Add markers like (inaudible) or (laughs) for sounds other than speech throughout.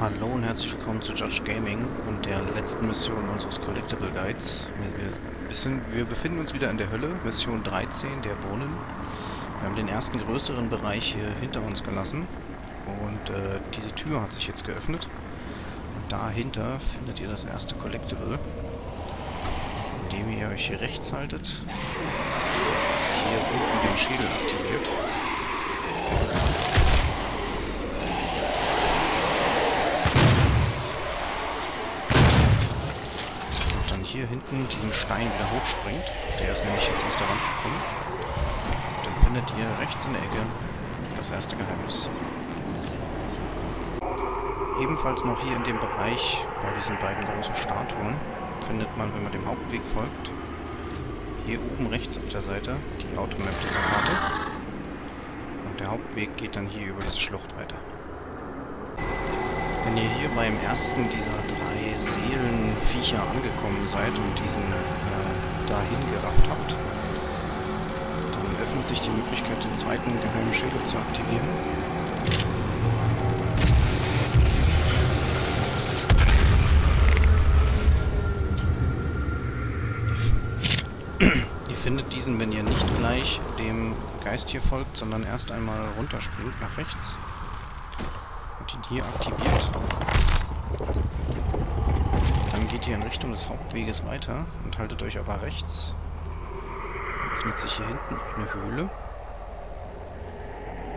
Hallo und herzlich willkommen zu Judge Gaming und der letzten Mission unseres Collectible Guides. Wir, sind, wir, befinden uns wieder in der Hölle, Mission 13, der Brunnen. Wir haben den ersten größeren Bereich hier hinter uns gelassen und äh, diese Tür hat sich jetzt geöffnet. Und dahinter findet ihr das erste Collectible, indem ihr euch hier rechts haltet, hier unten den Schädel aktiviert hier hinten diesen Stein wieder hochspringt. Der ist nämlich jetzt aus der Wand gekommen. Dann findet ihr rechts in der Ecke das erste Geheimnis. Ebenfalls noch hier in dem Bereich, bei diesen beiden großen Statuen, findet man, wenn man dem Hauptweg folgt, hier oben rechts auf der Seite die Automap dieser Karte. Und der Hauptweg geht dann hier über diese Schlucht weiter. Wenn ihr hier beim ersten dieser drei Seelenviecher angekommen seid und diesen äh, dahin gerafft habt, dann öffnet sich die Möglichkeit, den zweiten geheimen Schädel zu aktivieren. ihr findet diesen, wenn ihr nicht gleich dem Geist hier folgt, sondern erst einmal runterspringt nach rechts ihn hier aktiviert. Dann geht ihr in Richtung des Hauptweges weiter und haltet euch aber rechts. Öffnet sich hier hinten eine Höhle.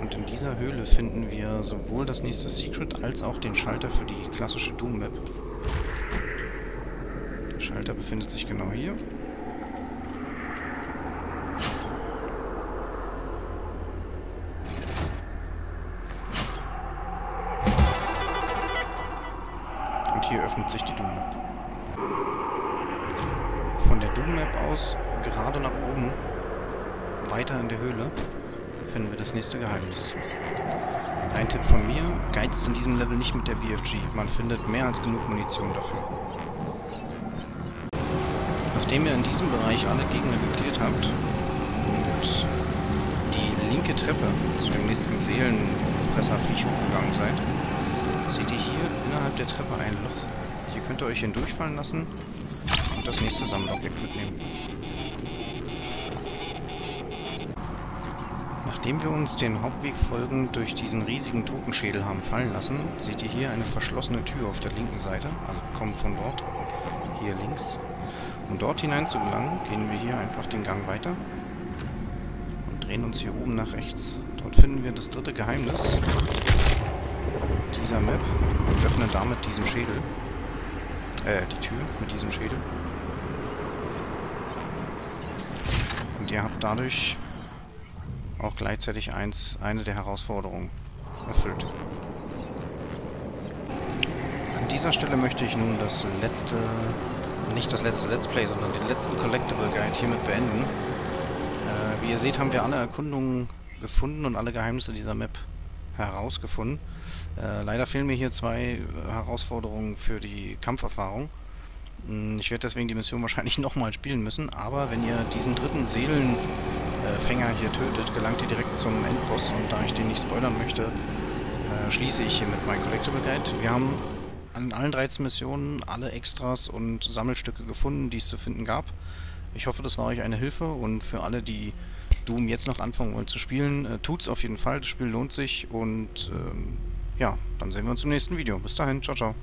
Und in dieser Höhle finden wir sowohl das nächste Secret als auch den Schalter für die klassische Doom-Map. Der Schalter befindet sich genau hier. Hier öffnet sich die Doom Map. Von der Doom Map aus, gerade nach oben, weiter in der Höhle, finden wir das nächste Geheimnis. Ein Tipp von mir, geizt in diesem Level nicht mit der BFG. Man findet mehr als genug Munition dafür. Nachdem ihr in diesem Bereich alle Gegner geklärt habt und die linke Treppe zu dem nächsten Seelenfresserviech hochgegangen seid, seht ihr hier innerhalb der Treppe ein Loch. Hier könnt ihr euch hindurchfallen lassen und das nächste Sammelobjekt mitnehmen. Nachdem wir uns den Hauptweg folgend durch diesen riesigen Totenschädel haben fallen lassen, seht ihr hier eine verschlossene Tür auf der linken Seite. Also wir kommen von dort, hier links. Um dort hinein zu gelangen, gehen wir hier einfach den Gang weiter und drehen uns hier oben nach rechts. Dort finden wir das dritte Geheimnis dieser Map und öffnen damit diesen Schädel. Äh, die Tür mit diesem Schädel. Und ihr habt dadurch auch gleichzeitig eins, eine der Herausforderungen erfüllt. An dieser Stelle möchte ich nun das letzte, nicht das letzte Let's Play, sondern den letzten Collectible Guide hiermit beenden. Äh, wie ihr seht, haben wir alle Erkundungen gefunden und alle Geheimnisse dieser Map herausgefunden. Äh, leider fehlen mir hier zwei äh, Herausforderungen für die Kampferfahrung. Hm, ich werde deswegen die Mission (laughs) wahrscheinlich nochmal spielen müssen, aber wenn ihr diesen dritten Seelenfänger hier tötet, gelangt ihr direkt zum Endboss und da ich den nicht spoilern möchte, äh, schließe ich hier mit meinem Collectible Guide. Wir haben an allen 13 Missionen alle Extras und Sammelstücke gefunden, die es zu finden gab. Ich hoffe, das war euch eine Hilfe und für alle, die Doom jetzt noch anfangen wollen zu spielen, äh, tut's auf jeden Fall. Das Spiel lohnt sich und ähm, ja, dann sehen wir uns im nächsten Video. Bis dahin, ciao, ciao.